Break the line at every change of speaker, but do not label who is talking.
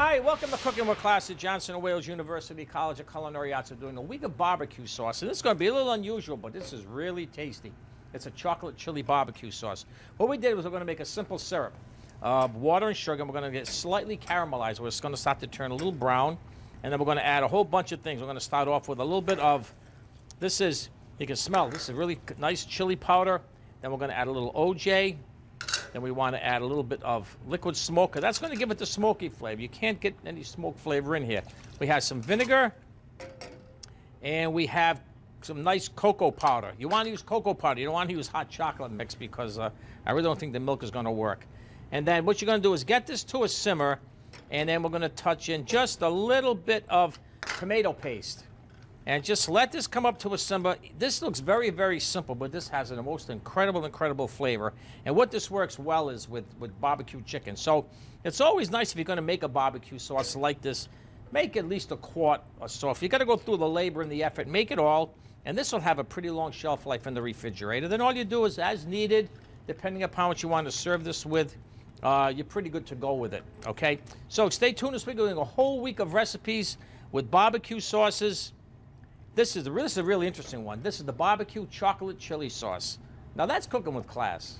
Hi, welcome to Cooking with Class at Johnson & Wales University College of Culinary Arts. We're doing a week of barbecue sauce, and this is going to be a little unusual, but this is really tasty. It's a chocolate chili barbecue sauce. What we did was we're going to make a simple syrup of water and sugar, and we're going to get slightly caramelized. We're just going to start to turn a little brown, and then we're going to add a whole bunch of things. We're going to start off with a little bit of, this is, you can smell, this is really nice chili powder. Then we're going to add a little OJ, then we want to add a little bit of liquid smoker. That's going to give it the smoky flavor. You can't get any smoke flavor in here. We have some vinegar, and we have some nice cocoa powder. You want to use cocoa powder. You don't want to use hot chocolate mix because uh, I really don't think the milk is going to work. And then what you're going to do is get this to a simmer, and then we're going to touch in just a little bit of tomato paste and just let this come up to a simmer. This looks very, very simple, but this has the most incredible, incredible flavor. And what this works well is with, with barbecue chicken. So it's always nice if you're going to make a barbecue sauce like this, make at least a quart or so. If you're going to go through the labor and the effort, make it all. And this will have a pretty long shelf life in the refrigerator. Then all you do is, as needed, depending upon what you want to serve this with, uh, you're pretty good to go with it, okay? So stay tuned this week. We're doing a whole week of recipes with barbecue sauces, this is, this is a really interesting one. This is the barbecue chocolate chili sauce. Now that's cooking with class.